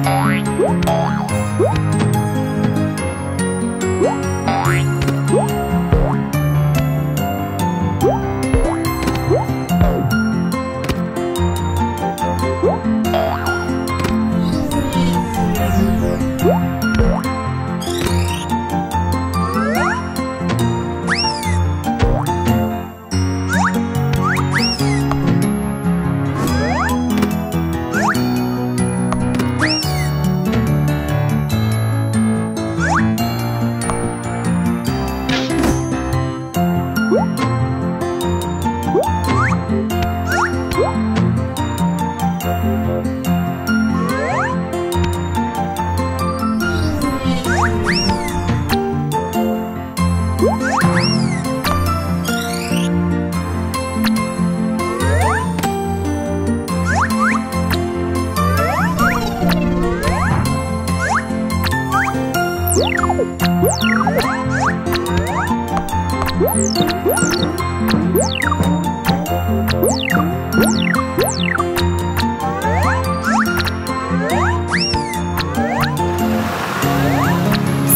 Bye.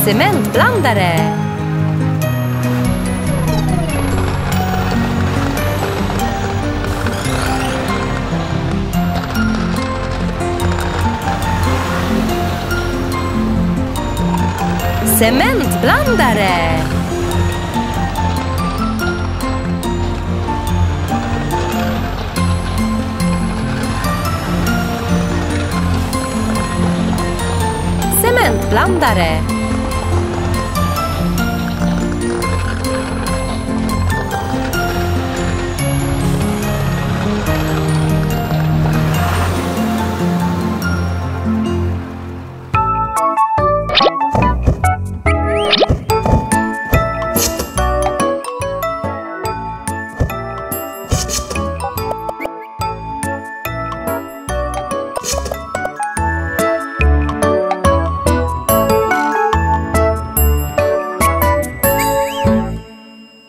Cementblandare. Cementblandare. Cementblandare.